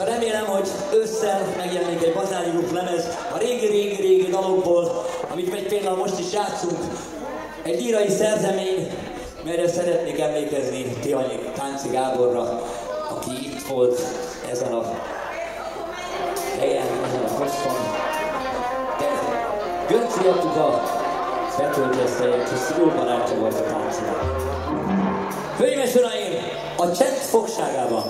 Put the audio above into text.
Na remélem, hogy ősszel megjelenik egy Bazári lemez a régi-régi-régi dalokból, amit megy például most is játszunk. Egy írai szerzemény, melyre szeretnék emlékezni Tihanyi Tánci Gáborra, aki itt volt ezen a helyen, ezen a poszton. De Göncsi Attuka betöltözte, és jó barátja volt a táncinak. Hölgyeim és Uraim, a csend fogságában